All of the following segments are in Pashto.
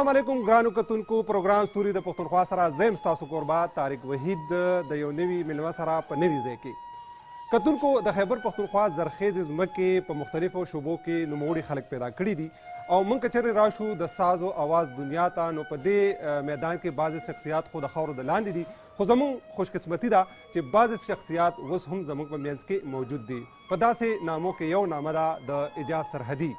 السلام علیکم ګرانو کتونکو پروګرام ستوري د پښتونخوا سره زم تاسو کوربه طارق وحید د یو نوي ملوه سره په نوي ځای کې کتونکو د خیبر پښتونخوا زرخیز زمکه په مختلفو شوبو کې نوموړي خلک پیدا کړي دي او مونږ کچره راشو د ساز او आवाज دنیا ته نو په دې میدان کې بعضی شخصیات خو د خاور د لاندې دي خو زمون خوشقسمتی ده چې بعضې شخصیات اوس هم زموږ په مینځ کې موجود دي په داسې نامو کې یو نامه ده د اجاز سرحدي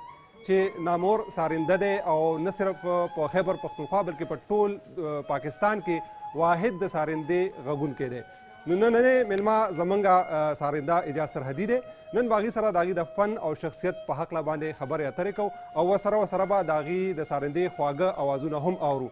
چې نامور سارنده دی او نه صرف په خیبر پښتونخوا بلکې په ټول پاکستان کې واحد د سارندې غږونکی دی نو نن نه ملما زمونږه سارنده اجاز سرحدي دی نن باغی سره داغي د فن او شخصیت په حق لا باندې خبرې اترې کو او سره سره به داغي د سارندې خواږه اوازونه هم اورو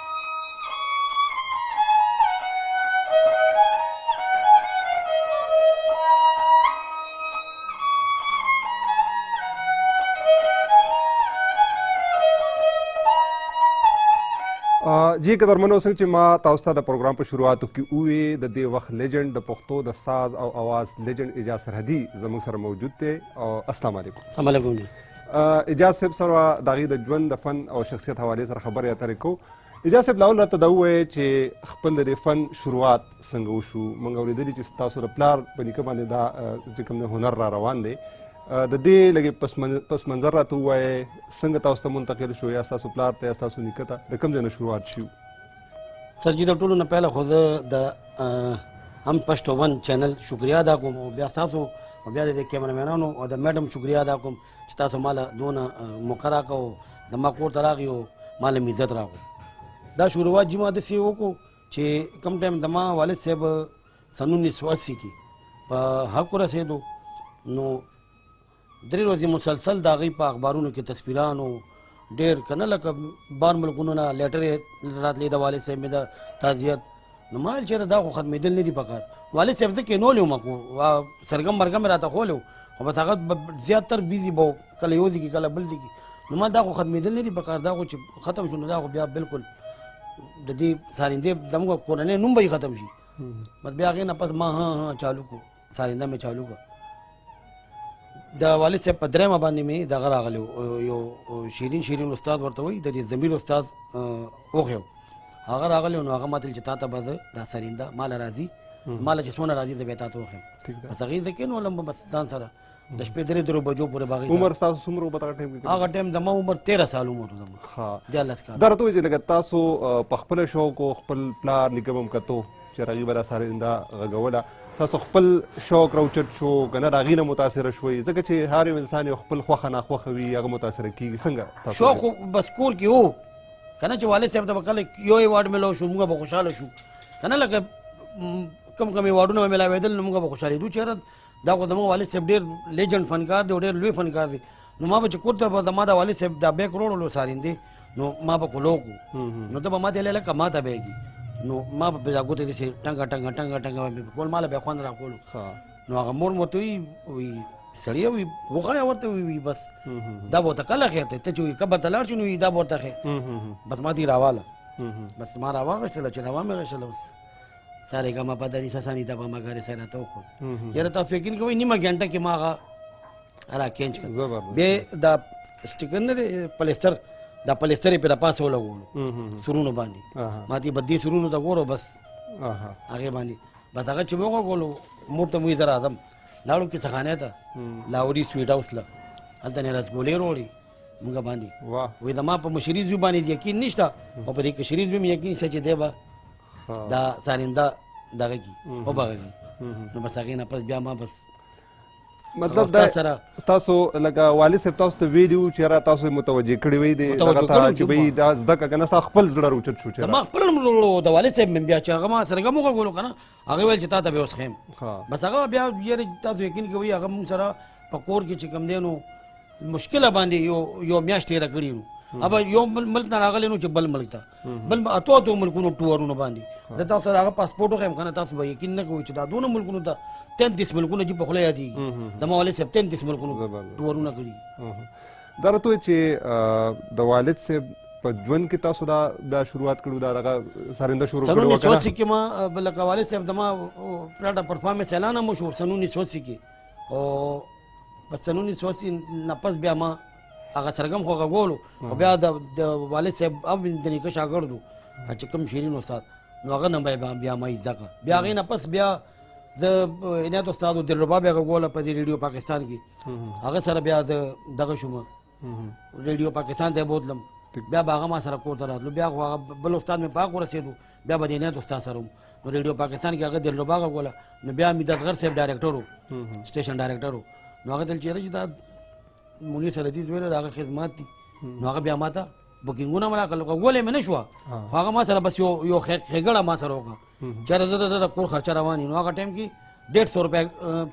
جی قدرمنو څنګه چې ما تاسو ته د پروګرام په شروعاتو کې وې د دې وخت لیجند د پښتو د ساز او اواز لیجند اجاز سرحدي زموږ سره موجود دی او السلام علیکم السلام علیکم اجاز صاحب سره د هغې د ژوند د فن او شخصیت حوالې سره خبرې اترې کوو اجاز صاحب لاول راته دا ووایه چې خپل د دې فن شروعات څنګه وشو موږ اورېدلي چې ستاسو د پلار په نیکه باندې دا چې کوم دی هنر را روان دی د دې لږې پس منظر راته ووایه څنګه تاسو ته منتقل شو یا ستاسو پلار ته یا ستاسو نیکه ته د کوم ځای نه شروعات شو سر جی د ټولو نه پهله خو زه د هم پښتو ون چینل شکریا ادا کوم او بیا تاسو او بیا د کیمرمنانو او د میډم شکریا ادا کوم چې تاسو مال دونه موقع راکو د ما کور ته راغی او مال مې عزت راکو دا شروعات جما د سی وکړو چې کم ټایم د ما والد صاحب سن 1980 کې په حق رسېدو نو درې ورځې مسلسل د هغوی په اخبارونو کې تصویرانو ډېر که نه لکه بار ملکونو نه لیټر یې راتلې د والد صاحب مې د تعزیت نو ما ویل چېرې دا خو ختمېدل نه دي پکار والد صاحب زه کېنولی وم خو سرګم مرګم یې راته ښولی و خو بس هغه زیاتر بیزي به کله یو ځای کې کله بل ځای کې نو ما دا خو ختمېدل نه دي پکار دا خو چې ختم شو نو دا خو بیا بالکل د دې سارندې زموږ کورنۍ نوم به یې ختم شي بس بیا هغې نه پس ما ها ها چالو کړو سازنده مې چالو کړ د والد صاحب په درېمه باندې مې دغه راغلی یو شیرین شیرین استاد ورته وایي د دې ضمیر استاد اوښی و هغه راغلی نو هغه ماته چې تا ته به زه دا سرینده ماله راځي ماله چې څونه راځي زه به یې تا ته وښیم بس هغې زه کېنولم بس ځان سره د شپې درې درو بجو پورې باغې عمر تاسو څومره په دغه ټایم کې هغه ټایم د ما عمر 13 سال عمر زما ها د لاس کار درته وځي لکه تاسو په خپل شوق او خپل پلار نګم کتو چې راغي برا سره انده غغوله تاسو خپل شوق راوچت شو کنه راغي نه متاثر شوي ځکه چې هر یو انسان یو خپل خوخه نه خوخه وي هغه متاثر کیږي څنګه تاسو شوق بس کول کې وو کنه چې والد صاحب ته وکړل یو ایوارډ ملو شو موږ به خوشاله شو کنه لکه کم کم ایوارډونه ملاوېدل موږ به خوشاله دوی چیرې دا خو زموږ والد صاحب ډېر لیجنډ فنکار دی او ډېر لوی فنکار دی نو ما به چې کور ته به زما د والد صاحب دا بیک روړلو سارندې نو ما به کولو کو نو ته به ما ته لکه ما ته بهږي نو ما به بیا ګوتې داسې ټنګه ټنګه ټنګه ټنګه به مې کول ما له بیا خوند را کولو نو هغه مور مو ته وي سړی وي وغه ورته وي بس دا به ته کله خیر ته ته چې کبه تلار شنو دا به ورته خیر بس ما دې راواله بس ما راواغشتله چې راوامه غشله اوس سارے گاما پا دنی سسانی دبا مگا رسے را تو خود یرا تاسو یقین کوئی نیمه گھنٹه کې ما غا را کینچ کړ به دا سټیکر نه پلیستر دا پلیستر په پاس ولګولو سرونو باندې ما دې بدی سرونو دا ګورو بس هغه باندې بس هغه چې موږ ګولو مور ته مې در اعظم لاړو کې سخانه ته لاوري سویټ هاوس لا هلته نه رسګولې وروړي موږ باندې واه وې زما په مشري زوی باندې یقین نشته او په دې کشري زوی مې یقین شته چې دی به دا سارنده دغه کی او بغه کی نو بس هغې نه پس بیا ما بس مطلب دا سره تاسو لکه والي صاحب تاسو ته ویډیو چې را تاسو متوجه کړی وي دی هغه ته چې به دا زده کنه تاسو خپل زړه روچت شو چې ما خپل د والي صاحب من بیا چې هغه ما سره کوم غوړو کنه هغه ویل چې تا ته به اوس خیم بس هغه بیا یاره تاسو یقین کوي هغه مونږ سره په کور کې چې کم دی نو مشکله باندې یو یو میاشت تېره کړې نو اب یو ملک نه راغلی نو چې بل ملک ته بل اتو اتو ملکونو ټورونو باندې د تاسو هغه پاسپورټ خو هم کنه تاسو به یقین نه کوئ چې دا دونه ملکونو ته 33 ملکونه چې په خوله یادېږي د مولوي صاحب 33 ملکونو ټورونه کړي دا راته ووایه چې د والد صاحب په ژوند کې تاسو دا بیا شروعات کړو دا دغه سرنده شروع کړو سنونی سوسی کې ما بل قواله صاحب دما پراټه پرفارمنس اعلان مو شو سنونی سوسی کې او بس سنونی سوسی نه پس بیا ما هغه سرګم خو غوولو او بیا د والد صاحب اب د نیکه شاګردو چې کوم شیرین استاد نو هغه نه بیا بیا ما زده بیا هغه نه پس بیا د عنایت استاد د رباب هغه غوله په دې ریډیو پاکستان کې هغه سره بیا زه دغه شوم ریډیو پاکستان ته بوتلم بیا به هغه ما سره کور ته راتلو بیا خو هغه بل استاد مې پاک ورسېدو بیا به د عنایت استاد سره وم نو ریډیو پاکستان کې هغه دلرباغه کوله نو بیا میدتغر صاحب ډایرکټر و سټیشن ډایرکټر و نو هغه تل چېرې چې دا منیر سره دي ویل د هغه خدمات دي نو هغه بیا ما ته بوکینګونه مې راکړل ولې مې نه شوه هغه ما سره بس یو یو ښېګړه ما سره وکړه چېرې زه د کور خرچه روان یم نو هغه ټایم کې ډېر سو روپۍ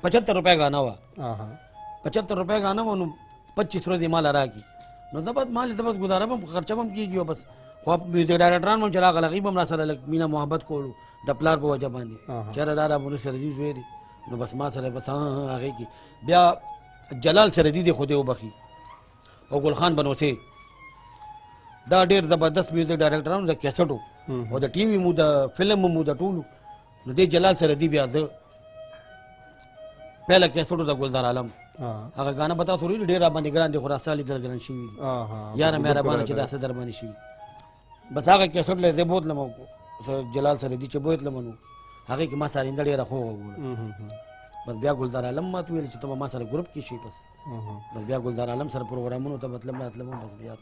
پچهتر روپۍ ګانه وه پچهتر روپۍ ګانه وه نو پچیس ورځې مال راکړي نو زه بس مال ته بس ګزاره به هم خرچه به هم کېږي او بس خو د ډایرکټران به هم چې راغله هغوی به هم را سره لږ مینه محبت کولو د پلار په وجه باندې چېرې دا رابونو سرزي زوی دی نو بس ما سره بس هغې کې بیا جلال سرزي دی خو دی وبخي او ګل خان بنوسي دا ډیر زبردست میوزیک ډایرکټرانو د کیسټو او د ټي وي مو د فلم مو د ټولو نو دې جلال سره دی بیا زه پهله کیسټو د ګلزار عالم هغه غانه به تاسو ډیر باندې ګران دي خو راستالي دل ګران شي یاره مهربانه چې دا څه در باندې شي بس هغه کیسټ له دې بوتلم جلال سره دي چې بوتلم نو هغه کې ما سره انده ډیره خو وګوره بس بیا ګلزار عالم مات ویل چې ته ما سره ګروپ کې شي بس بس بیا ګلزار عالم سره پروګرامونو ته بتلم راتلم بس بیا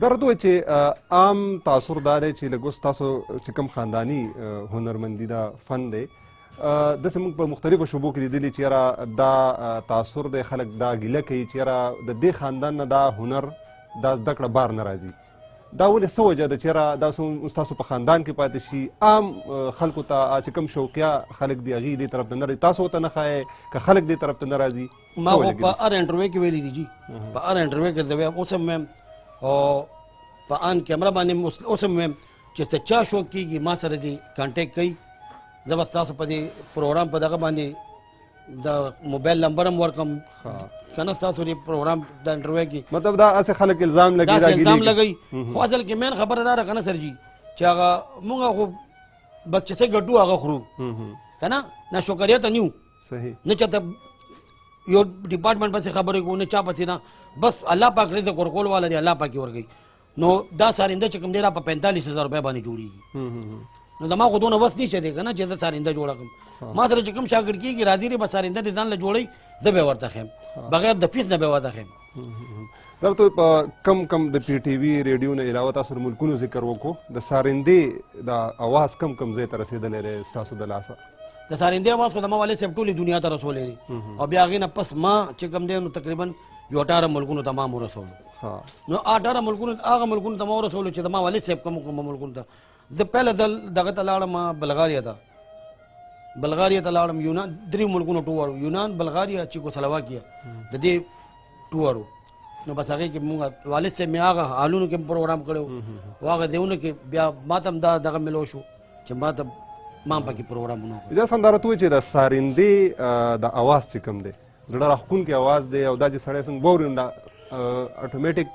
دا راته وایي چې عام تاثر دا دی چې لږ تاسو چې کوم خاندانی هنرمندي دا فن دی داسې موږ په مختلفو شوبو کې لیدلي چې یاره دا تاثر دی خلک دا ګیله کوي چې یاره د دې خاندان نه دا هنر دا زده کړه بار نه راځي دا ولې څه وجه ده چېرې دا څه تاسو په خاندان کې پاتې شي عام خلکو ته چې کوم شوقیا خلک دی هغه دې طرف ته نه تاسو ته نه خای که خلک دې طرف ته نه راځي ما په ار انټرویو کې ویلي دي جی په ار انټرویو کې دا اوس هم او په ان کیمرا باندې اوس هم چې ته چا شوق کیږي ما سره دې کانټیکټ کوي زه به تاسو په دې پروګرام په دغه باندې دا موبایل نمبر هم ورکم کنه تاسو دې پروګرام د انټرویو کې مطلب دا اسه خلک الزام لګي دا الزام لګي خو اصل کې مین خبره دار کنه سر جی چې هغه موږ خو بچ څه ګټو هغه خورو کنه نه شکریا ته نیو صحیح نه چاته یو ډپارټمنټ پسې خبرې کو نه چا پسې نه بس الله پاک رزق ورکول والا دی الله پاک ورګي نو دا سارنده چې کوم دی دا په 45000 روپۍ باندې جوړیږي نو زما خو دونه وس نشته دی کنه چې زه سارنده جوړه کړم ما سره چې کوم شاګرد کیږي راځي لري به سارنده دې ځان له جوړي زه به ورته خیم بغیر د فیس نه به ورته خیم دلته په کم کم د پی ټی وی ریډیو نه علاوه تاسو د ملکونو ذکر وکړو د سارندې د اواز کم کم ځای ته رسیدلې لري تاسو د لاسه د سارندې اواز په دمه والے سب ټولې دنیا ته رسولې او بیا غینه پس ما چې کم دی نو تقریبا یو 18 ملکونو ته ما ورسول نو 18 ملکونو هغه ملکونو ته ما ورسول چې ما والد صاحب کوم کوم ملکونو ته زه پهله دغه ته لاړم بلغاریا ته بلغاریا ته لاړم یونان درې ملکونو ټوار یونان بلغاریا چیکو سلواکیا د دې ټوارو نو بس هغه کې موږ والد صاحب مې هغه حالونو کې پروګرام کړو واغه دیونه کې بیا ماتم دا دغه ملو شو چې ماتم ما پکې پروګرامونه کړو دا سندره ته چې د سارندې د اواز څخه کم دی زړه راښکونکی اواز دی او دا چې سړی څنګه واوري نو دا اټومیټیک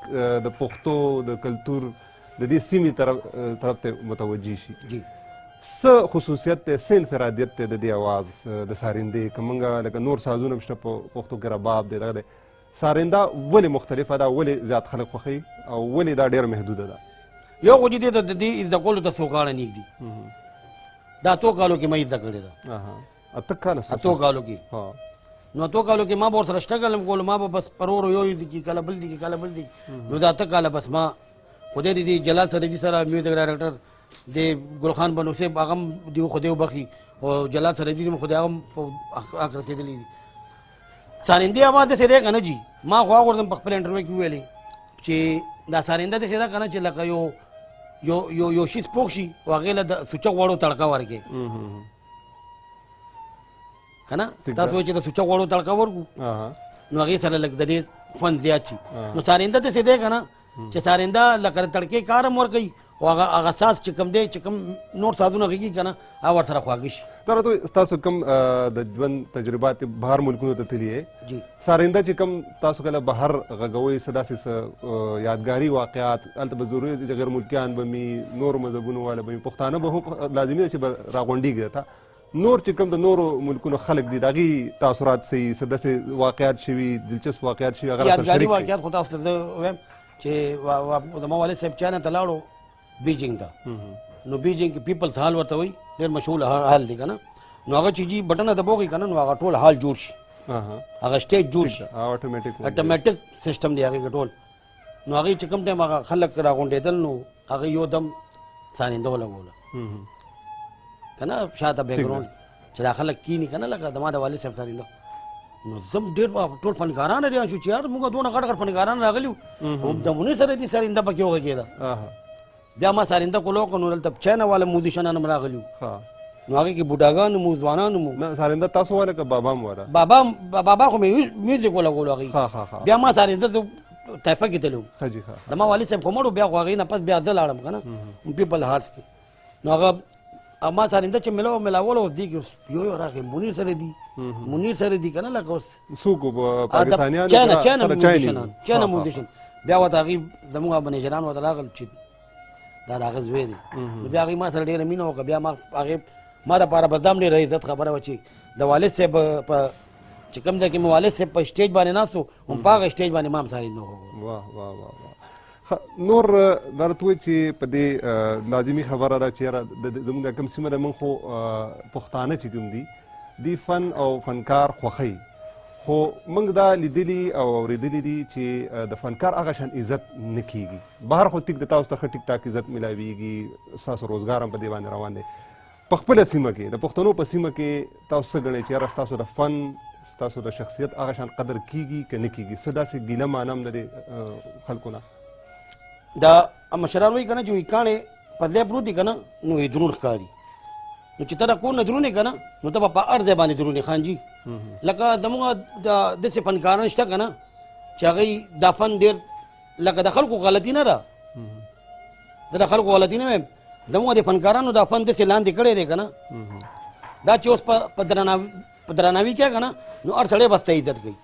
د پښتو د کلتور د دې سیمې طرف طرف ته متوجه شي جی څه خصوصیت ته څه انفرادیت ته د دې اواز د سارندې کومنګ لکه نور سازونه مشته په پښتو کې رباب دی دغه سارنده ولې مختلفه ده ولې زیات خلک خوخي او ولې دا ډیر محدوده ده یو خو دې د دې زده کولو ته څو کاله نږدې دا څو کالو کې مې زده کړې ده اته کاله سره اتو کالو کې ها نو اتو کالو کې ما به ورسره شته کلم کول ما به بس پرور یو دي کې کله بل دي کې کله بل دي نو دا اته کاله بس ما خدای دې دې جلال سره دې سره میوزیک ډایرکټر دې ګل خان بنو سه هغه دی خدای وبخي او جلال سره دې خدای هغه په حق رسیدلې دي سارندې اواز دې سره کنه جی ما خو هغه ورته خپل انټرویو کې ویلې چې دا سارنده دې سره کنه چې لکه یو یو یو یو شي سپوښي واغې له سوچ غوړو تړکا ورګي که نه تاسو وایئ چې د سوچه غوړو تړکه ورکړو نو هغې سره لږ د دې خوند زیات شي نو سارنده داسې دی که نه چې سارنده لکه د تړکې کار هم ورکوي او هغه هغه ساز چې کوم دی چې کوم نور سازونه غږي که نه هغه ورسره خواږه شي دا راته ستاسو کوم د ژوند تجربات بهر ملکونو ته تللي سارنده چې کوم تاسو کله بهر غږوي څه داسې څه یادګاري واقعات هلته به ضروري دي چې غیر ملکیان به مي نور مذهبونو والا به مي پښتانه به هم لازمي ده چې به راغونډېږي ته نور چې کوم د نورو ملکونو خلک دي د هغوی تاثرات څه دي څه داسې واقعات شوي دلچسپ واقعات شوي هغه یادګاري واقعات خو تاسو ته زه وایم چې زما والد صاحب چاینه ته لاړو بیجینګ دا نو بیجینګ کې پیپلز هال ورته وي ډېر مشهور هال دی کنه نو هغه چې جی بټنه دبوږي کنه نو هغه ټول هال جوړ شي هغه سټیج جوړ شي اټومیټک اټومیټک سیستم دی هغه ټول نو هغه چې کوم ټایم هغه خلک راغونډېدل نو هغه یو دم څارنده ولګوله کنه شاته بیکګراوند چې دا خلک کینی کنه لکه زما د والد صاحب سره نو زم ډیر ټول فنکاران لري شو چې یار موږ دونه غړ غړ فنکاران راغلی او د مونږ سره دي سرینده پکې وګه کېده بیا ما سرینده کولو کو نو دلته چینه والا مودي شنه نم راغلی نو هغه کې بوډاګان مو ځوانان مو نه سرینده تاسو ولا که بابا مو ولا بابا بابا خو میوزیک ولا کولو هغه بیا ما سرینده ټایپه کې تلو د ما والد صاحب کومړو بیا غوغې نه پس بیا ځل اړم کنه په بل هارس کې نو هغه اما سرنده چې ملاو ملاول اوس دی کې یو یو راغی منیر سره دی منیر سره دی کنه لکه اوس څوک پاکستانیان چاینه چاینه موزیشن چاینه موزیشن بیا وته هغه زموږ باندې جنان وته راغل چې دا راغه زوی دی نو بیا هغه ما سره ډیره مینه وکړه بیا ما هغه ما د پاره بدام ډیره عزت خبره و چې د والد صاحب په چې کوم ځای کې مو والد صاحب په سټیج باندې ناسو هم په هغه سټیج باندې ما هم ساري نه وو واه واه واه ښه نور دا راته ووایي چې په دې لازمي خبره ده چې یاره زموږ دا کوم سیمه ده موږ خو پښتانه چې کوم دي دی فن او فنکار خوښوي خو موږ دا لیدلي او اورېدلي دي چې د فنکار هغه شان عزت نه کیږي بهر خو ټیک د تاسو ته ښه ټیک ټاک عزت ملاویږي ستاسو روزګار هم په دې باندې روان دی په خپله سیمه کې د پښتنو په سیمه کې تاسو څه ګڼئ چې یاره ستاسو د فن ستاسو د شخصیت هغه شان قدر کیږي که نه کیږي څه داسې ګیله مانه هم لرې خلکو نه دا مشران وایي که نه چې وایي کاڼې په ځای پروت دي که نه نو یې درون ښکاري نو چې ته د کور نه درونې که نه نو ته به په هر ځای باندې درونې خان جي لکه زموږ د داسې فنکاران شته که نه چې هغوی دا فن ډېر لکه د خلکو غلطي نه ده د خلکو غلطي نه وایم زموږ د فنکارانو دا فن داسې لاندې کړی دی که نه دا چې اوس په درناوي په درناوي کې که نه نو هر سړی بس ته عزت کوي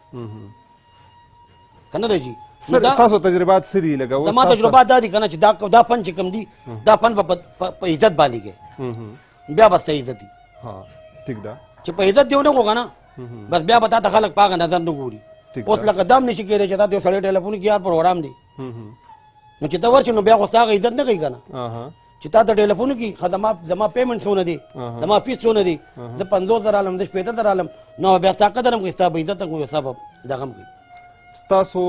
که نه دی جي ستاسو تجربات څه دي لکه زما تجربات دا دي که نه چې دا دا فن چې کوم دي دا فن به په عزت باندې کوي بیا بس ته عزت دي ټیک ده چې په عزت دی ونه کو کنه بس بیا به تا ته خلک پاغه نظر نه ګوري اوس لکه دام نشي کېدای چې دا یو سړی ټلیفون کې یار پروګرام دی نو چې ته ورشې نو بیا خو ستا هغه عزت نه کوي که نه چې تا ته ټلیفون وکړي ښه زما زما پیمنټ څونه دی زما فیس څونه دی زه پنځوس زره رالم زه شپېته زره رالم نو بیا ستا قدر هم کوي ستا به عزت هم کوي ستا به دغه هم کوي ستاسو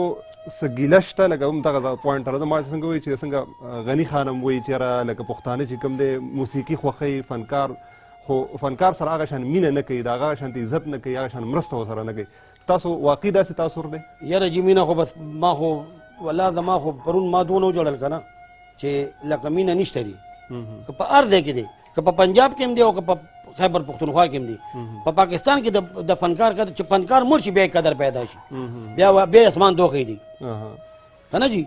څه ګیله شته لکه هم دغه پوینټ راځه ما څنګه وایي چې څنګه غني خان هم وایي چې یاره لکه پښتانه چې کوم دی موسیقي خوښوي فنکار خو فنکار سره هغه شان مینه نه کوي د هغه شان عزت نه کوي هغه شان مرسته ورسره نه کوي تاسو واقعي داسې تاثر دی یاره جی مینه خو بس ما خو والله زما خو پرون ما دونه وجړل که نه چې لکه مینه نشته دي که په هر ځای کې دی که په پنجاب کې هم دی او که په خیبر پښتونخوا کې هم دی په پاکستان کې د فنکار قدر چې فنکار مړ شي بیا قدر پیدا شي بیا بیا اسمان دوخې دي که نه جی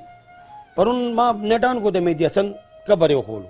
پرون ما نټان کو د مهدي حسن قبر یې وښولو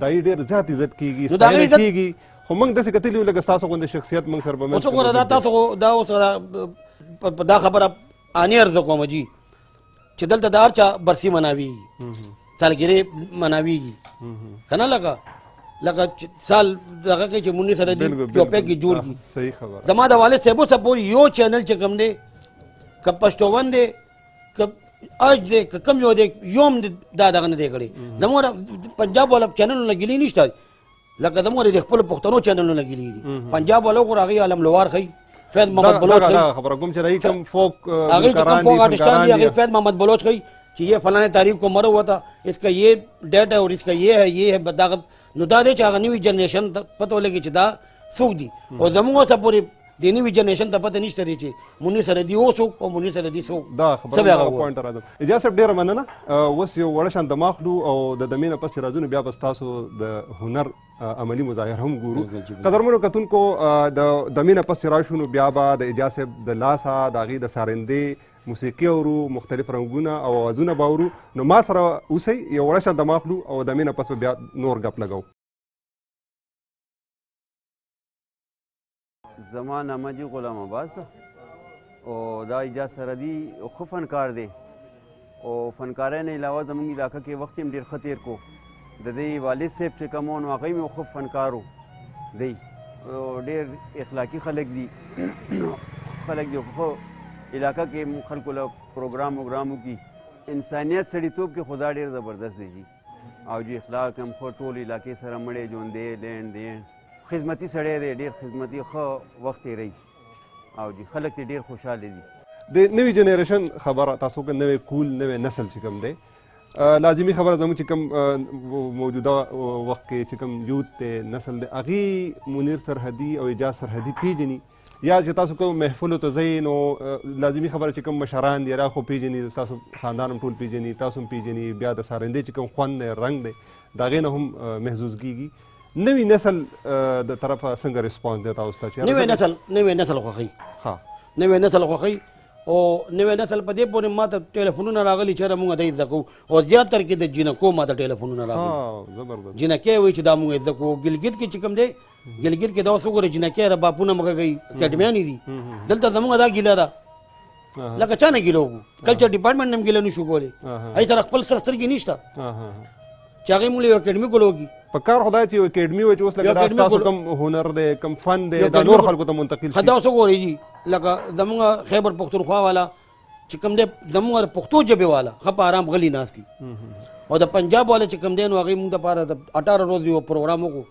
دا یې ډېر زیات عزت کیږي ستاینه کیږي خو موږ داسې کتلي یو لکه ستاسو غوندې شخصیت موږ سره په منځ کې ګوره دا تاسو خو دا اوس په دا خبره انې عرض کوم جی چې دلته د هر چا برسي مناوي سالګرې مناویږي که نه لکه لکه سال دغه کې چې مونږ سره دي ټوپک کې جوړ کی صحیح خبره زما د والد صاحب سره یو چینل چې کوم دی که پښتوون دی اج دې کم یو دې یوم دا دغه نه دی کړی زموږ پنجاب ولا چینل نه ګلی نشته لکه زموږ د خپل پښتنو چینل نه ګلی دي پنجاب ولا خو راغی عالم لوار خي فیض محمد بلوچ خي خبره کوم چې راځي کوم فوک هغه چې کوم فوک آرټستان دي هغه فیض محمد بلوچ خي چې یہ فلانے تاریخ کو مرو ہوا تھا اس کا یہ ڈیٹ ہے اور اس کا یہ ہے یہ ہے داغت نو دا دی چې هغه نوي جنریشن ته پته ولګي چې دا څوک دي او زموږ څه پورې د نوي جنریشن ته پته نشته دی چې مونږ سره دی او څوک او مونږ سره دی څوک دا خبره هغه پوینټ راځم اجازه صاحب ډیره مننه اوس یو وړ شان دماغ لو او د دمې نه پس راځو بیا بس تاسو د هنر عملی مظاهر هم ګورو قدرمنو کتونکو د دمې نه پس راشو نو بیا به د اجازه صاحب د لاسه د غي د سارندې موسیقي اورو مختلف رنګونه او اوازونه به اورو نو ما سره اوسئ یو وړه شان دمه اخلو او دمې نه پس به بیا نور ګپ لګو زما نامه جی غلام عباس ده او دا ایجاز سره دی او ښه فنکار دی او فنکارۍ نه علاوه زموږ علاقه کې وخت هم ډېر ښه تېر کو د دی والد صاحب چې کوم نو هغه مې خو فنکارو دی ډیر اخلاقی خلک دي خلک دي خو علاقہ کې خلکو له پروګرام وګرامو کې انسانیت سړیتوب کې خدا ډیر زبردست دی او جی اخلاق هم خو ټول علاقې سره مړې ژوندې لین دی خدمتي سړی دی ډیر خدمتي خو وخت یې رہی او جی خلک ډیر خوشاله دي د نوی جنریشن خبره تاسو کې نوې کول نوې نسل چې کوم دی لازمي خبره زموږ چې کوم موجوده وخت کې چې کوم یوت دی نسل دی هغه منیر سرحدي او اعجاز سرحدي پیژني یا چې تاسو کوم محفل ته ځئ نو لازمي خبره چې کوم مشران دی را خو پیژني تاسو خاندان هم ټول پیژني تاسو هم پیژني بیا د سارندې چې کوم خوند دی رنگ دی دا غینه هم محسوس کیږي نوی نسل د طرفه څنګه ریسپانس دی تاسو ته نوی نسل نوی نسل خوخی ها نوی نسل خوخی او نوی نسل په دې پورې ماته ټلیفونونه راغلي چې را مونږ دا زده کوو او زیات تر کې د جینکو ماته ټلیفونونه راغلي جینکې وایي چې دا مونږ زده کوو ګلګت کې چې کوم دی ګلګت کې دا اوس وګوره جینکې را باپونه مخه کوي اکیډمیانې دي دلته زمونږ دا ګیله ده لکه چا نه ګیله وکړو کلچر ډپارټمنټ هم ګیله نشو کولی هغې سره خپل سر سترګې نشته چې هغه موږ یو اکیډمي کولوږي په کار خدای چې یو اکیډمي وي چې اوس لکه دا تاسو کوم هنر دی کوم فن دی دا نور خلکو ته منتقل شي خدا اوس وګورئ جی لکه زموږ خیبر پښتونخوا والا چې کوم دی زموږ پښتو ژبې والا ښه په آرام غلي ناست دي او د پنجاب والا چې کوم دی نو هغوی موږ دپاره د اټاره ورځو یو پروګرام وکړو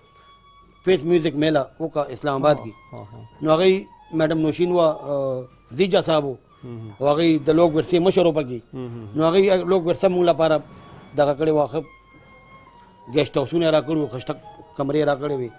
فیس میوزک میله وکړه اسلام آباد کې نو هغوی میډم نوشین وه زیجا صاحب او هغه د لوګ ورسې مشر وبګي نو هغه لوګ ورسې موږ لپاره دغه کړي واخه ګیسټ هاوسونه را کړو خشتک کمرې را کړې وي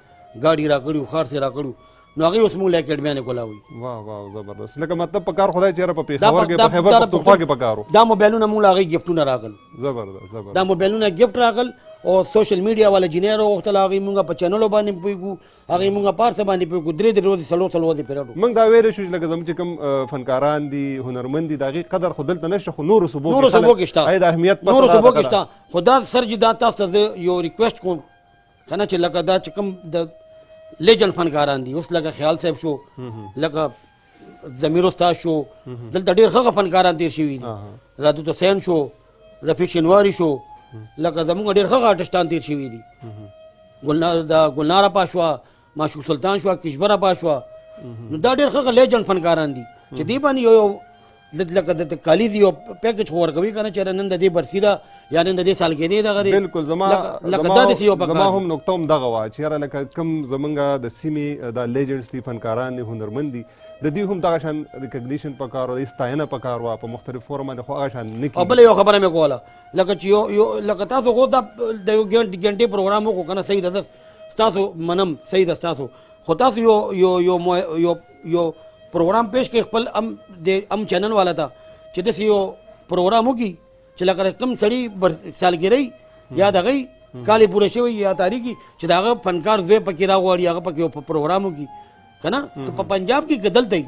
ګاډي را کړو خار سي را کړو نو هغه اوس موږ له اکیډمیا نه کولاوي واه واه زبردست لکه مطلب په کار خدای چیرې په پیښور کې په خیبر پختونخوا کې په کارو دا موبایلونه موږ هغه گیفټونه راغل زبردست زبردست دا موبایلونه گیفټ راغل او سوشل میډیا والا جنیر او وخت لاغي موږ په چینلو باندې پویګو هغه موږ په ارسه باندې په کو درې درې ورځې څلور څلور ورځې پیرډو موږ دا ویل شو چې لکه زموږ چې کوم فنکاران دي هنرمند دي دا غي قدر خو دلته نشته خو نور صوبو نور صوبو کې شته اې د اهمیت په نور صوبو کې شته خو دا سر جدا تاسو ته یو ریکوست کوم کنه چې لکه دا چې کوم د لیجن فنکاران دي اوس لکه خیال صاحب شو لکه ضمیر استاد شو دلته ډیر ښه فنکاران تیر شوي دي رادوت حسین شو رفیق شینواری شو لکه زمونږ ډیر ښه آرټسټان تیر شوي دي ګلنار دا ګلنار پاشوا معشوق سلطان شو کشبر پاشوا نو دا ډیر ښه لیجند فنکاران دي چې دی باندې یو لکه د کالیز یو پیکج خو ورکوي کنه چې نن د دې برسي ده یا نن د دې سالګرې ده غري بالکل زما لکه دا د یو پکار زما هم نقطه هم دغه وا چې را لکه کم زمونږ د سیمې د لیجنډز دي فنکاران دي هنرمن دي د دې هم دغه شان ریکګنیشن پکار او ستاینه پکار وا په مختلف فورم باندې خو هغه شان نه کیږي بل یو خبره مې کوله لکه چې یو یو لکه تاسو خو دا د یو ګنټې پروګرام وکړو کنه صحیح ده تاسو منم صحیح ده تاسو خو تاسو یو یو یو یو یو پروګرام پیش کړي خپل ام د ام چینل والا ته چې د یو پروګرام وکړي چې لکه کم سړی سالګری یا دغه کالې پوره شوی یا تاریخي چې داغه فنکار زوی پکې راغواړي هغه پکې په پروګرام وکړي کنه په پنجاب کې کدل دی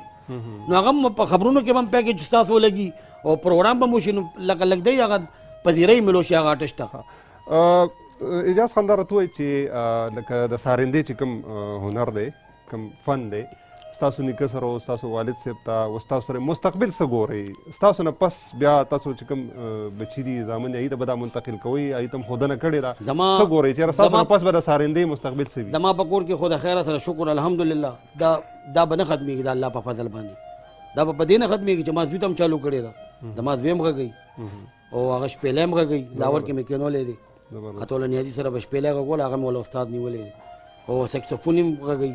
نو هغه په خبرونو کې هم پیکج تاسو لګي او پروګرام به مو شنو لکه لګ دی هغه پذیرې ملو شي هغه آرټیسټ اجاز خندار ته وای چې لکه د سارندې چې کوم هنر دی کوم فن دی ستاسو نیکه سره او ستاسو والد صاحب ته او ستاسو سره مستقبل څه ګورئ ستاسو نه پس بیا تاسو چې کوم بچي دي زامن دي هغوی ته به دا منتقل کوئ هغوی ته هم ښودنه کړې ده څه ګورئ چېرې ستاسو نه پس به د سارندې مستقبل څه وي زما په کور کې خو د خیره سره شکر الحمدلله دا دا به نه ختمېږي د الله په فضل باندې دا به په دې نه ختمېږي چې ما زوی ته هم چالو کړې ده زما زوی هم غږوي او هغه شپېلی هم غږوي لاور کې مې کېنولی دی حتی له نیازي سره به شپېلی غږول هغه مې وله استاد نیولی دی او سکسفون هم غږوي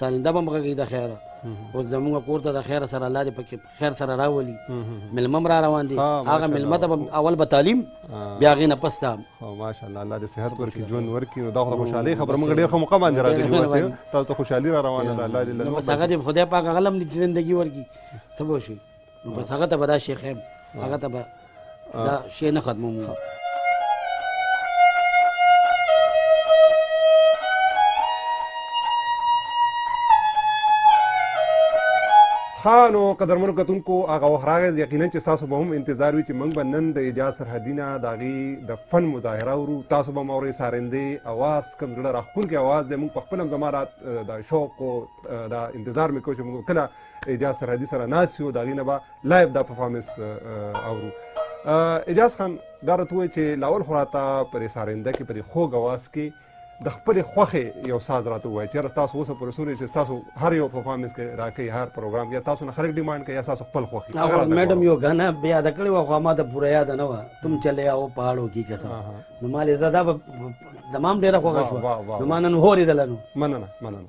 سالنده به هم غږوي د خیره اوس زموږ کور ته د خیره سره الله دې پکې خیر سره راولي مېلمه هم را روان دي هغه مېلمه ته به اول به تعلیم بیا هغې نه پس ته ماشاءالله الله دې صحت ورکړي ژوند ورکړي نو دا خو د خوشحالۍ خبره موږ ډېر ښه مقام باندې راغلي یو تاسو ته خوشحالي را روانه ده الله دې له بس هغه دې خدای پاک هغه هم زندګي ورکړي څه به وشي نو بس هغه ته به دا شی ښیم هغه ته به دا شی نه ختمومو ښه نو قدرمنو کتونکو هغه وخت راغی یقینا چې تاسو به هم انتظار وي چې موږ به نن د اعجاز سرحدي نه د هغې د فن مظاهره ورو تاسو به هم اورئ سارندې اواز کوم زړه راښکونکی اواز دی موږ په خپل هم زما دا شوق او دا انتظار مې کوو چې موږ کله اعجاز سرحدي سره ناست یو د هغې نه به لایف دا پرفارمنس اورو اعجاز خان دا راته ووایه چې لاول خو راته په دې سارنده کې په دې خوږ اواز کې د خپلې خوښې یو ساز راته ووایه چېرته تاسو اوسه پورې څومره چې ستاسو هر یو پرفارمنس کې راکوي هر پروګرام یا تاسو نه خلک ډیمانډ کوي یا ستاسو خپل خوښي هغه راته میډم یو ګانا به یاده کړې وه خو ما ته پوره یاده نه وه تم چلې آو پهاړو کې قسم نو ما لیده دا به د ما هم ډېره خوښه شوه نو ما نن هورېدله نو مننه مننه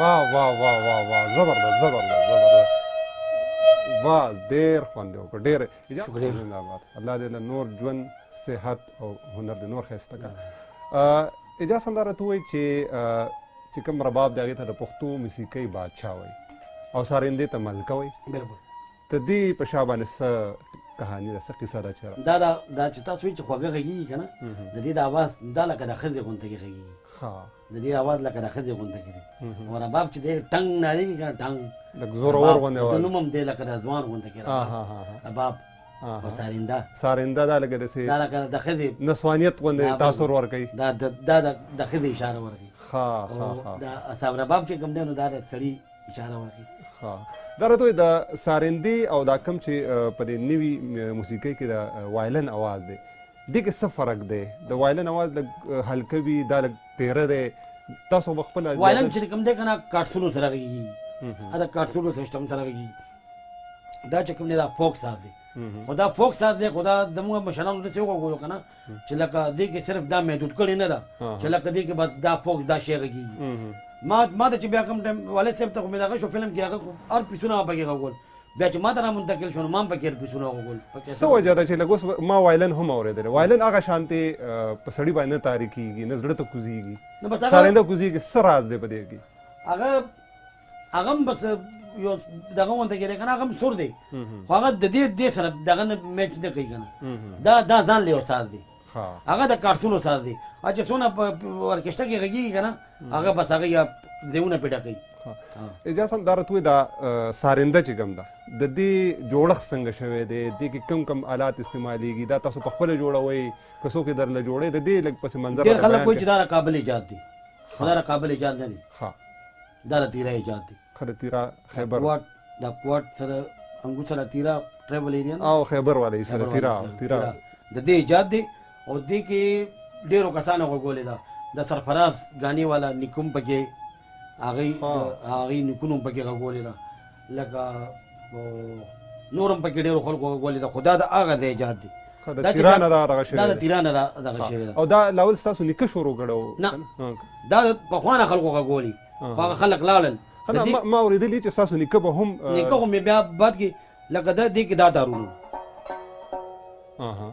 واه واه واه واه واه زبردست زبردست زبردست واه ډېر خوند یې وکړ ډېر شکریه زنده باد الله دې له نور ژوند صحت او هنر دې نور ښایسته کړه اجازه سندره ته وایي چې چې کوم رباب دی هغې ته د پښتو موسیقۍ بادشاه وایي او سارندې ته ملکه وایي بلکل ته دې په شا باندې څه کهاني ده څه قصه ده چې دا دا دا چې تاسو وایي چې خوږه غږیږي که نه د دې د اواز دا لکه د ښځې غونته کې غږیږي د دې اواز لکه د ښځې غونته کې دی او رباب چې دی ټنګ نارېږي که نه ټنګ لږ زورور غوندې د نوم هم دی لکه د ځوان غونته کې رباب او سارنده سارنده دا لکه داسې دا لکه د ښځې نسوانیت غوندې تاثر ورکوي دا دا د ښځې اشاره ورکوي ښه ښه ښه دا اصحاب رباب چې کوم دی نو دا د سړي اجازه ورکړي ښه دا راته د سارندې او دا کم چې په دې نوي موسیقۍ کې د وایلن اواز دی دې کې څه فرق دی د وایلن اواز لږ هلکه وي دا لږ تیره دی تاسو به خپله وایلن چې کوم دی که نه کاټسونو سره غږېږي دا کاټسونو سیسټم سره غږېږي دا چې کوم دی دا فوک ساز دی خو دا فوک ساز دی خو دا زموږ مشرانو داسې وغږولو که نه چې لکه دې کې صرف دا محدود کړی نه ده چې لکه دې کې بس دا فوکس دا شی غږیږي ما ما ته چې بیا کوم ټایم والد صاحب ته خو مې دغه شو فلم کې هغه هر پیسونه ما پکې غوږول بیا چې ما ته را منتقل شو نو ما هم پکې هر پیسونه غوږول څه وجه ده چې لږ اوس ما وایلن هم اورېدلی وایلن هغه شانتې په سړي باندې نه تاریکېږي نه زړه ته کوزېږي سارنده کوزېږي څه راز دی په دې کې هغه هغه هم بس یو دغه غونډه کې دی که نه هغه هم سور دی خو هغه د دې دې سره دغه نه میچ نه کوي که نه دا دا ځان له یو ساز دی هغه د کارسونو ساز دی او چې څونه په ارکسټر کې غږیږي که نه هغه بس هغه یا ځایونه پې ډکوي اجازه هم دا راته وایي دا سارنده چې کوم ده د دې جوړښت څنګه شوی دی دې کې کم کم آلات استعمالیږي دا تاسو په خپله جوړوئ که څوک یې درله جوړوي د دې لږ پسې منظر ډېر خلک وایي چې دا د کابل ایجاد دی خو دا د کابل ایجاد نه دی دا د تیرا ایجاد دی که د تیرا خیبر کوارد دا کوارد سره انګو سره تیرا ټریول ایریا او خیبر والے سره تیرا تیرا د دې ایجاد دی او دې کې ډیرو کسانو غوګولې ده د سرفراز غانی والا نکوم پکې هغه هغه نکونو پکې غوګولې ده لکه نور هم پکې ډېرو خلکو غوږولې ده خو دا د هغه ځای ایجاد دی د تیرانه دا دغه شوی دا د تیرانه دا دغه شوی او دا لاول تاسو نیکه شروع کړو نه دا په خوانه خلکو غوړي هغه خلک لاړل ما اوریدلی چې تاسو نیکه به هم نیکه هم بیا بعد کې لکه دا دې کې دا دارونو اها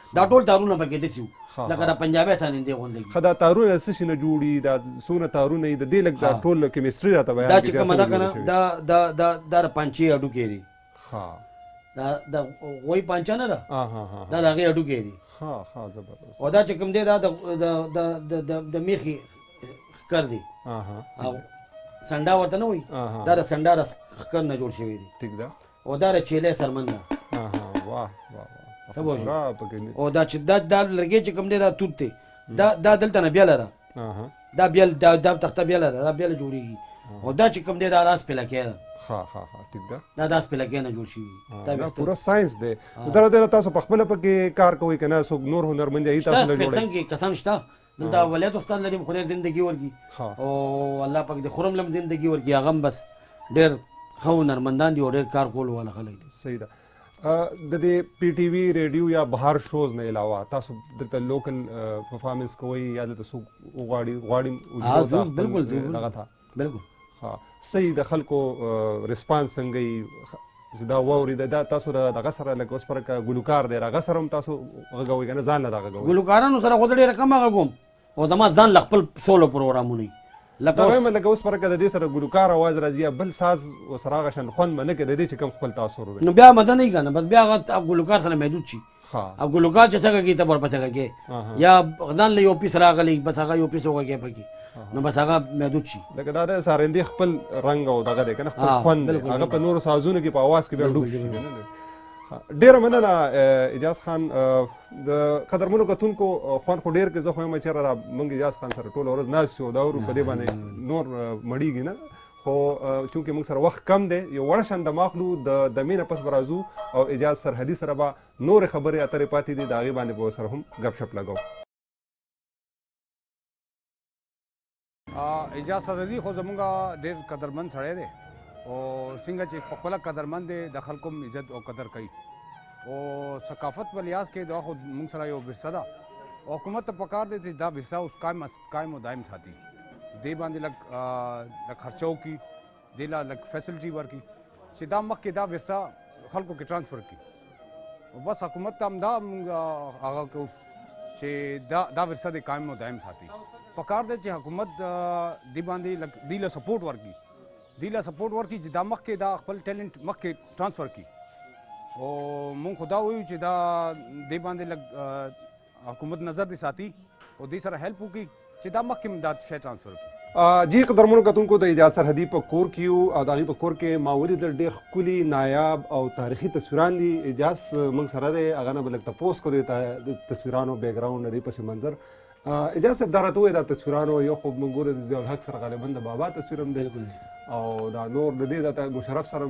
دا ټول تارونه پکې دسي وو ښه لکه ښه. د پنجابۍ سانندې غوندې. ښه دا تارونه له څه شي نه جوړ دي دا څونه تارونه دي د دې لږ دا ها ټول کیمسټري راته بیان دا کړه چې چې دا کومه ده څنګه جوړه کنه شوې. دا دا دا دا د پنچې هډوکی دی ښه دا د غوی پنچه نه ده ها ها ها دا د هغې هډوکی دی ښه ښه زبردست او دا چې کوم دی دا د د د د د, د میخي خکر دی ها ها او سنډا ورته نه وایي ها ها دا د سنډا د خکر نه جوړ شوی دی ټیک ده او دا د چیلې څرمن ده اها واه واه ته به شو او دا چې دا دا لرګی چې کوم دی دا توت دی دا دا دلته نه بیاله ده دا بیل دا دا تخته بیاله ده دا بیاله جوړیږي او دا چې کوم دی دا لاس پلکې ده ها ها ها ټیک ده دا داس په لګیا نه جوړ شي دا پورا ساينس دی دا دا تاسو په خپل په کې کار کوي کنه سو نور هنرمند یې تاسو نه جوړي څنګه کسان شته دلته ولیت استاد لریم خدای زندگی ورکی او الله پاک دې خورم لم زندگی ورکی هغه هم بس ډېر ښه هنرمندان دي او ډېر کار کولو والا خلک دي صحیح ده د دې پی ټی وی ریډیو یا بهر شوز نه علاوه تاسو دلته لوکل پرفارمنس کوئ یا دلته څوک غواړي غواړي بالکل هغه ته بلکل. ها سي د خلکو رسپانس څنګه يي چې دا واوري دا تاسو د دغه سره لکه اوس پر ګلوکار دی هغه سره هم تاسو غږوي کنه ځان له دغه غږوي ګلوکارانو سره خو ډېر کم غږوم او زما ځان له خپل سولو پروګرامونه لکه وایم لکه اوس پر کده دې سره ګلوکار आवाज راځي بل ساز او سراغه شن خوند منه کې د دې چې کم خپل تاثر دی نو بیا مزه نه کنه بس بیا غت ګلوکار سره محدود شي او ګلوګان چې څنګه کې ته ورپسې غږې یا غدان له یو پیس راغلی بس هغه یو پیس وغږې پکې نو بس هغه محدود شي لکه دا د سارندې خپل رنګ او دغه دی که نه خپل خوند دی هغه په نورو سازونو کې په اواز کې بیا ډوب شي ډیره مننه اجاز خان د قدرمنو کتونکو خوان خو ډیر کې زه خو یم چېرې دا موږ اجاز خان سره ټول ورځ ناست یو دا ورو په دې باندې نور مړیږي نه خو چونکه موږ سره وخت کم دی یو وړه شان دمه اخلو د دمې نه پس به راځو او اعجاز سرحدي سره به نورې خبرې اترې پاتې دي د هغې باندې به ورسره هم ګپ شپ لګوو. اعجاز سرحدي خو زموږ ډېر قدرمند سړی دی او څنګه چې په خپله قدرمند دی د خلکو هم عزت او قدر کوي او ثقافت په لحاظ کې دا خو موږ سره یو ورثه ده او حکومت ته پکار دی چې دا ورثه اوس قایم قایم او دایم ساتي دې باندې لږ لږ خرچه وکړي دې لا لږ فیسلټي ورکړي چې دا مخکې دا ورثه خلکو کې ټرانسفر کړي بس حکومت ته همدا موږ هغه کوو چې دا دا ورثه دې قایم او دایم ساتي په کار دی چې حکومت دې باندې لږ دې له سپورټ ورکړي دې له سپورټ ورکړي چې دا مخکې دا خپل ټیلنټ مخکې ټرانسفر کړي او مونږ خدا وایو چې دا دې باندې لږ حکومت نظر دې ساتي او دې سره هیلپ وکړي چې دا مخکې هم دا شی ټرانسفر کړي جی قدرمنو کتونکو د اجازه سرحدي په کور کې یو او د هغې په کور کې ما ولیدل ډېر ښکلي نایاب او تاریخي تصویران دي اجاز موږ سره دی هغه نه به لږ تپوس کړو د تصویرانو بیکګراونډ نه دی پس منظر اجاز صاحب دا راته ووایه دا تصویرانو یو خو موږ ګورو د ضیاءالحق سره غالبا د بابا تصویر هم دی او دا نور د دې د مشرف سره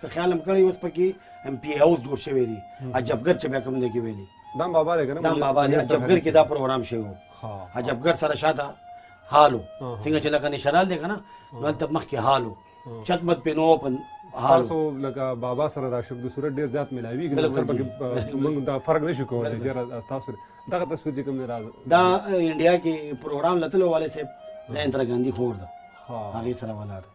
که خیال هم کړی اوس پکې ایم پی هاوس جوړ شوی دی عجبګر چې بیا کوم دی کې ویلي دام بابا دی کنه دام بابا دی عجبګر کې دا پروګرام شوی وو عجبګر سره شاته حالو څنګه چې لکه نشرال دی کنه نو هلته مخکې حالو چت مت پې نو په تاسو لکه بابا سره د عاشق د صورت ډیر زیات ملاوي ګل سره پکې موږ دا فرق نشو کولای چې تاسو دغه تصویر چې کوم راز دا انډیا کې پروګرام لته والے صاحب د اندرا ګاندھی خور ده هغه سره ولاړ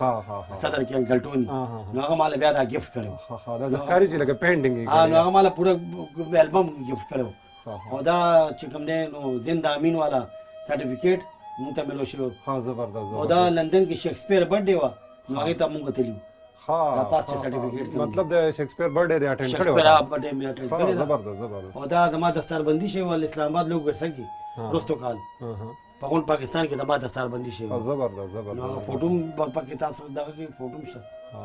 ها ها ها سطر کې انکل ټوني نو هغه مال بیا دا گیفت کړو ها ها دا ځکاري چې لکه پینټینګ یې کړو نو هغه مال پورا البم گیفت کړو او دا چې کوم دی نو زنده امین والا سرټیفیکیټ مونږ ته ملو شو ها زبردست او دا لندن کې شکسپیر برډي و نو هغه ته مونږ تلیو ها دا پاس چې سرټیفیکیټ کوم مطلب د شکسپیر برډي دی اټینډ کړو شکسپیر برډي می اټینډ کړو زبردست زبردست او دا زما دفتر بندي شوی ول اسلام آباد لوګ ورسګي رستو کال په غون پاکستان کې د ما دفتر بندي شوی زبردست زبردست نو فوټو پکې تاسو دغه کې فوټو شته ها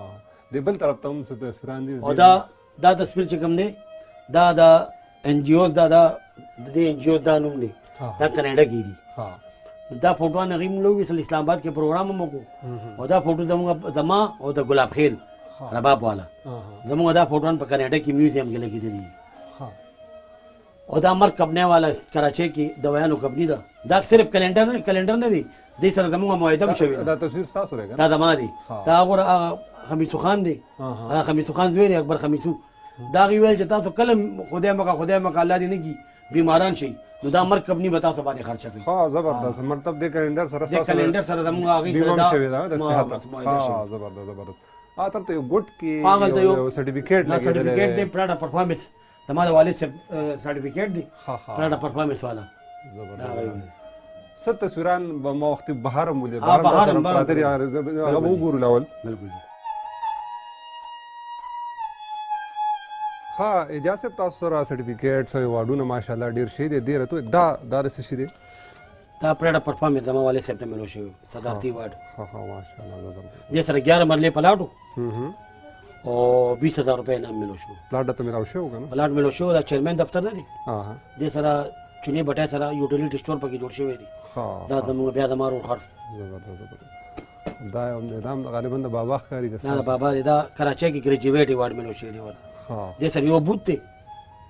د بل طرف ته هم څه تسپران دي او دا دا تصویر چې کوم دی دا دا ان جی اوز دا دا د دې ان جی اوز دا نوم دی دا کینیډا کې دي ها دا فوټو نه غیم لوي سل اسلام آباد کې پروګرام مو کو او دا فوټو زموږ زما او د ګلاب خیل رباب والا زموږ دا فوټو په کینیډا کې میوزیم کې لګیدلی ها او دا مرګ کبنه والا کراچۍ کې د ویانو کبنی ده دا صرف کلندر نه کلندر نه دی دې سره زموږ معاهده هم شوې دا تصویر تاسو لري دا زما دی دا غره خمیسو خان دی هغه خمیسو خان زوی دی اکبر خمیسو دا غي ویل چې تاسو کله خدای مکه خدای مکه الله دې نه کی بیماران شي نو دا مرګ کبنی به تاسو باندې خرچه کوي ها زبردست مطلب دې کلندر سره تاسو دې کلندر سره زموږ هغه سره دا شوی دا د صحت ها زبردست زبردست اته ته ګډ کې یو سرټیفیکیټ لګیدل سرټیفیکیټ دې پراډا پرفارمنس د ما د والد صاحب سرټیفیکیټ دی پراډا پرفارمنس والا زبردست ست تصویران به ما وخت بهر مولې بهر بهر برادر هغه وګورو لاول بالکل ها اجازه صاحب تاسو سره سرټیفیکیټ سوي واډونه ماشاءالله ډیر شي دي ډیر ته دا دا څه شي دي دا پرېډه پرفارمنس زما والي صاحب ته ملو شوی صدارتی وارډ ها ها ماشاءالله زبردست دې سره 11 مرلې پلاټ وو او 20000 روپے انعام ملو شو پلاټ ته ملاو شو کنه پلاټ ملو شو دا چیرمن دفتر نه دی ها دې سره چونی بټای سره یوټیلیټی سٹور پکې جوړ شوی دی ها دا زموږ بیا د مارو خرڅ زبردست زبردست دا یو نظام غالبا د بابا ښکاری ده نه بابا دا کراچۍ کې ګریجویټ ایوارډ ملو شوی دی ورته ها دې سره یو بوت دی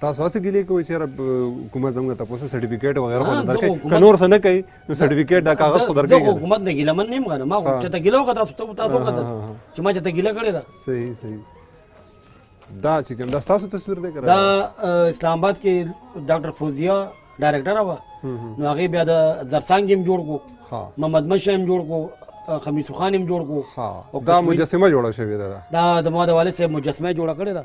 تاسو هڅه ګیلې کوئ چې رب حکومت زموږ ته پوسه سرټیفیکیټ وغیرہ خو درکې که نور څه نه کوي نو سرټیفیکیټ دا کاغذ خو درکې زه حکومت نه ګیله من نیم غره ما چې ته ګیله وکړه تاسو ته تاسو وکړه چې ما چې ته ګیله کړې ده صحیح صحیح دا چې کوم دا تاسو تصویر دی دا اسلام آباد کې ډاکټر فوزیا ډایرکټر و نو هغه بیا د زرسانګ هم جوړ کو محمد مشه هم جوړ کو خمیس خان هم جوړ کو دا مجسمه جوړه شوې ده دا د ماده والد صاحب مجسمه جوړه کړې ده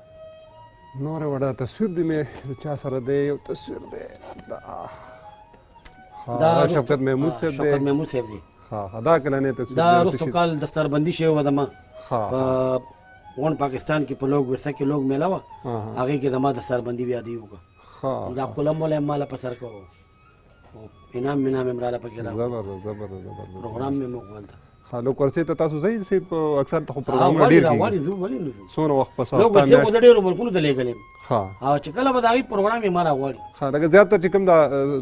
نور وړه تصویر دی مې د چا سره دی یو تصویر دی دا دا شفقت محمود صاحب دی شفقت محمود صاحب دی ها دا کلنې تصویر دا رسو کال دستربندي شوی و د ما ها ون پاکستان کې په لوګ ورسه کې لوګ میلا و هغه کې د ما دستربندي بیا دی وکړه ها دا کوله مولا مال په سر کوو خو انعام منام هم راله پکې راغلو زبر ده زبر ده زبر ده پروګرام مې مو وکړ ها لو کورسې ته تاسو ځئ چې په اکثر ته خو پروګرامونه ډېر کېږي ولې ځو ولې نه ځو څومره وخت په ساعت باندې لو کورسې خو ډېرو ملکونو ته لېږلې ها او چې کله به د هغې پروګرام یې ما راغواړي ها لکه زیاتره چې کوم د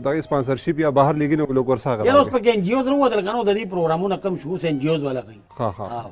دغې سپانسرشیپ یا بهر لېږي نو لو کورسه هغه یاره اوس پکې انجیوز راووتل که نه د دې پروګرامونه کم شو اوس انجیوز والا کوي ها ها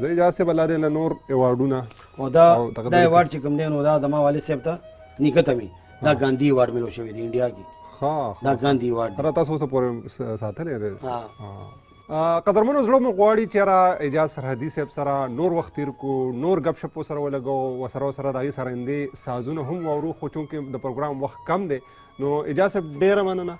زه اجازه صاحب الله دې له نور ایوارډونه او دا دا ایوارډ چې کوم دی نو دا زما والد صاحب ته نیکه ته مې دا ګاندي ایوارډ ملو شوی دی انډیا کې ښه دا ګاندي ایوارډ را تاسو څه پورې ساتلې دی قدرمنو زړه مو غواړي چې را اجازه سرحدي صاحب سره نور وخت تیر کو نور غب شپ سره ولګو وسره سره دغه سرندې سازونه هم وورو خو چونکه د پروګرام وخت کم دی نو اجازه صاحب ډیره مننه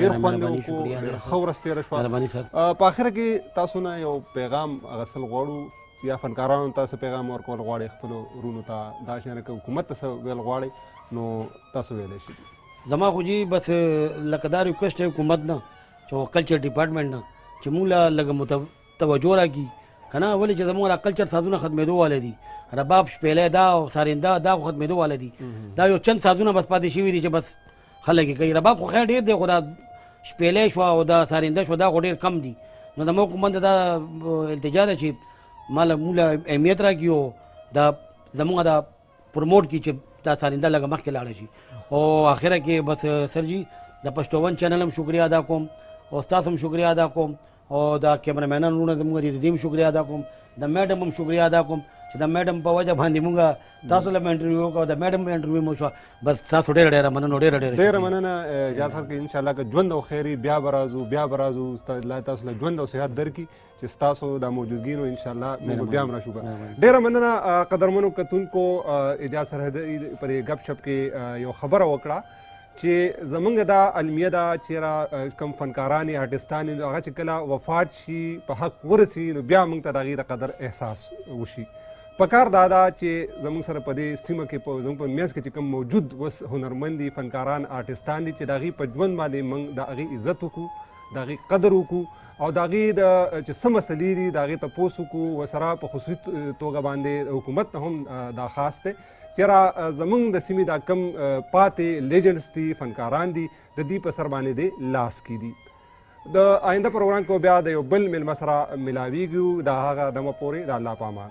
ډیر خوند وکړو ډیر ښه ورځ تېره شوه مهرباني صاحب په اخره کې تاسو نه یو پیغام اغوستل غواړو یا فنکارانو ته څه پیغام ورکول غواړئ خپلو وروڼو ته دا شیانې که حکومت ته څه ویل غواړئ نو تاسو ویلی شئ زما خو جی بس لکه دا ریکویسټ حکومت نه چې کلچر ډپارټمنټ نه چې موږ له لږه توجه راکړي کنه ولې چې زموږ را کلچر سازونه ختمېدو والي دي رباب شپېلی دا او سارنده دا خو ختمېدو والي دي دا یو چند سازونه بس پاتې شوي دي چې بس خلک یې کوي رباب خو خیر ډېر دی خو دا شپېلی شوه او دا سارنده شوه دا خو ډېر کم دي نو زموږ حکومت دا التجا ده چې ماله موږ اهمیت راکړي او دا زموږ دا پروموټ کی چې دا سالنده لګه مخ کې لاړ شي او اخره کې بس سر جی د پښتوون چینل هم شکریا ادا کوم او تاسو هم شکریا ادا کوم او دا کیمرامینان ورونه زموږ دي دیم شکریا ادا کوم د میډم هم شکریا ادا کوم چې د میډم په وجه باندې مونږ تاسو له انټرویو وکړو د میډم په انټرویو مو شو بس تاسو ډېر ډېر مننه ډېر ډېر ډېر مننه اجازه صاحب ان شاء الله که ژوند او خیری بیا برازو بیا برازو الله تاسو له ژوند او صحت درکړي چې ستاسو د موجودګي نو ان شاء الله موږ بیا هم راشو ډیره مننه قدرمنو کتونکو اجازه سرحد پر غب شپ کې یو خبره وکړه چې زمونږ دا المیه دا چې کم فنکاران آرټستان هغه چې کله وفات شي په حق ورسي نو بیا موږ ته د غیر قدر احساس وشي پکار دا دا چې زموږ سره په دې سیمه کې په زموږ په میانس کې چې کوم موجود وس هنرمند دي فنکاران آرټستان دي چې د هغې په ژوند باندې موږ د هغې عزت وکړو د هغې قدر وکړو او د هغې د چې څه مسلې دي د هغې تپوس وکړو ورسره په خصوصي توګه باندې حکومت نه هم دا خاص دی چېرې زمونږ د سیمې دا کم پاتې لیجنډس دي فنکاران دي د دې په سر باندې دی لاس کې دي د آینده پروګرام کې بیا د یو بل ملمه سره ملاویږو دا هغه دمه پورې د الله پامان